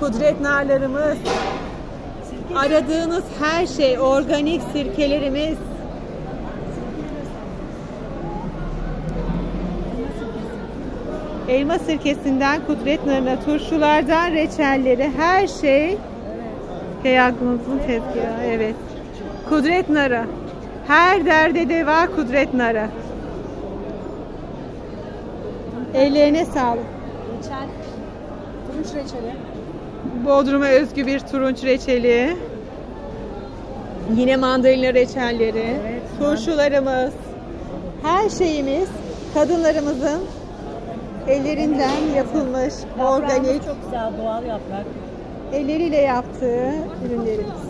Kudret narlarımız. Aradığınız her şey, organik sirkelerimiz. Elma sirkesinden kudret narına, turşulardan reçelleri, her şey Keyakımızın tezgahı, evet. Kudret narı. Her derde deva kudret narı. Ellerine sağlık. Reçel. Turunç reçeli. Bodrum'a özgü bir turunç reçeli. Yine mandalina reçelleri. Evet. Turşularımız. Her şeyimiz kadınlarımızın ellerinden yapılmış Yaprağımız organik çok güzel doğal yaprak. elleriyle yaptığı ürünlerimiz.